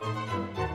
Música